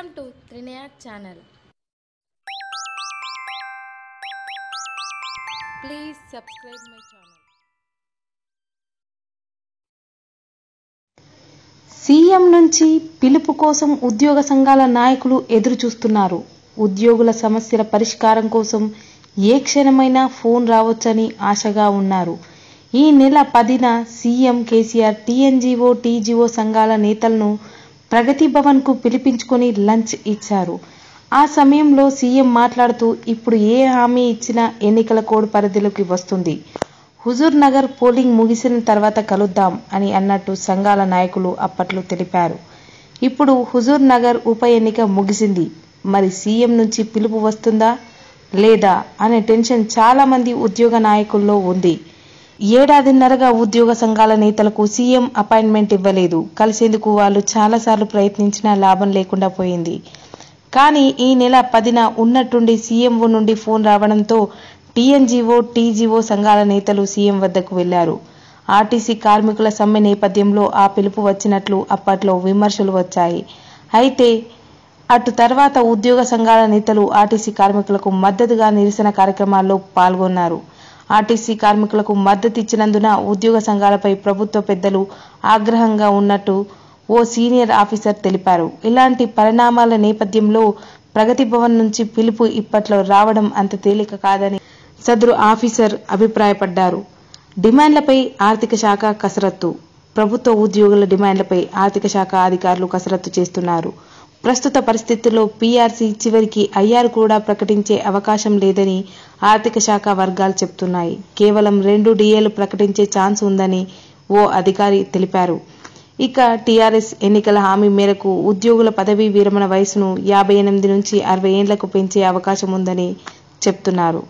Welcome to Mayat channel. Please subscribe my channel CM నుంచి పిలుపు కోసం ఉద్యోగ సంఘాల నాయకులు ఎదురు చూస్తున్నారు ఉద్యోగుల సమస్యల పరిష్కారం కోసం ఏ క్షణమైనా ఫోన్ రావచ్చని ఆశగా ఉన్నారు. ఈ నెల పదిన సీఎం కేసీఆర్ టీఎన్జీఓ టీజీఓ సంఘాల నేతలను ప్రగతి భవన్కు పిలిపించుకొని లంచ్ ఇచ్చారు. ఆ సమయంలో సీఎం మాట్లాడుతూ ఇప్పుడు ఏ హామీ ఇచ్చినా ఎన్నికల కోడ్ పరిధిలోకి వస్తుంది. హుజూర్ నగర్ పోలింగ్ ముగిసిన తర్వాత కలుద్దాం అని అన్నట్టు సంఘాల నాయకులు అప్పట్లో తెలిపారు. ఇప్పుడు హుజూర్ నగర్ ఉప ఎన్నిక ముగిసింది. మరి సీఎం నుంచి పిలుపు వస్తుందా? లేదా? అనే టెన్షన్ చాలామంది ఉద్యోగ నాయకుల్లో ఉంది. ఏడాదిన్నరగా ఉద్యోగ సంఘాల నేతలకు సీఎం అపాయింట్మెంట్ ఇవ్వలేదు. కలిసేందుకు వాళ్ళు చాలాసార్లు ప్రయత్నించినా లాభం లేకుండా పోయింది. కానీ ఈ నెల పదిన ఉన్నట్టుండి సీఎంఓ నుండి ఫోన్ రావడంతో టీఎన్జీఓ టీజీఓ సంఘాల నేతలు సీఎం వద్దకు వెళ్ళారు. ఆర్టీసీ కార్మికుల సమ్మె నేపథ్యంలో ఆ పిలుపు వచ్చినట్లు అప్పట్లో విమర్శలు వచ్చాయి. అయితే అటు తర్వాత ఉద్యోగ సంఘాల నేతలు ఆర్టీసీ కార్మికులకు మద్దతుగా నిరసన కార్యక్రమాల్లో పాల్గొన్నారు. ఆర్టీసీ కార్మికులకు మద్దతు ఇచ్చినందున ఉద్యోగ సంఘాలపై ప్రభుత్వ పెద్దలు ఆగ్రహంగా ఉన్నట్టు ఓ సీనియర్ ఆఫీసర్ తెలిపారు. ఇలాంటి పరిణామాల నేపథ్యంలో ప్రగతి భవన్ నుంచి పిలుపు ఇప్పట్లో రావడం అంత తేలిక కాదని సదరు ఆఫీసర్ అభిప్రాయపడ్డారు. డిమాండ్లపై ఆర్థిక శాఖ కసరత్తు. ప్రభుత్వ ఉద్యోగుల డిమాండ్లపై ఆర్థిక శాఖ అధికారులు కసరత్తు చేస్తున్నారు. ప్రస్తుత పరిస్థితుల్లో పీఆర్సీ చివరికి ఐఆర్ కూడా ప్రకటించే అవకాశం లేదని ఆర్థిక శాఖ వర్గాలు చెబుతున్నాయి కేవలం రెండు డిఏలు ప్రకటించే ఛాన్స్ ఉందని ఓ అధికారి తెలిపారు. ఇక టీఆర్ఎస్ ఎన్నికల హామీ మేరకు ఉద్యోగుల పదవీ విరమణ వయసును యాభై ఎనిమిది నుంచి అరవై ఏండ్లకు పెంచే అవకాశం ఉందని చెప్తున్నారు.